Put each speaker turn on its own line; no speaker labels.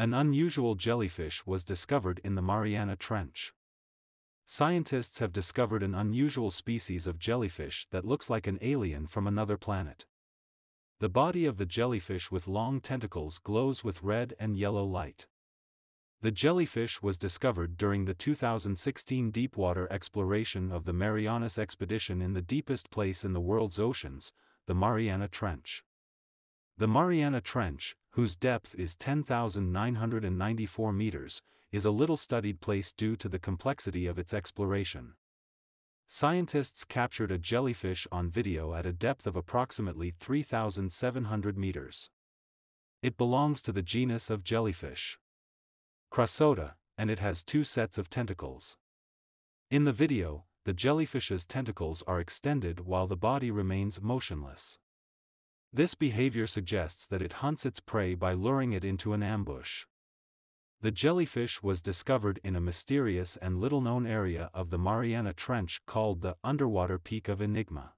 An unusual jellyfish was discovered in the Mariana Trench. Scientists have discovered an unusual species of jellyfish that looks like an alien from another planet. The body of the jellyfish with long tentacles glows with red and yellow light. The jellyfish was discovered during the 2016 deepwater exploration of the Marianas expedition in the deepest place in the world's oceans, the Mariana Trench. The Mariana Trench, whose depth is 10,994 meters, is a little studied place due to the complexity of its exploration. Scientists captured a jellyfish on video at a depth of approximately 3,700 meters. It belongs to the genus of jellyfish. Crossota, and it has two sets of tentacles. In the video, the jellyfish's tentacles are extended while the body remains motionless. This behavior suggests that it hunts its prey by luring it into an ambush. The jellyfish was discovered in a mysterious and little-known area of the Mariana Trench called the Underwater Peak of Enigma.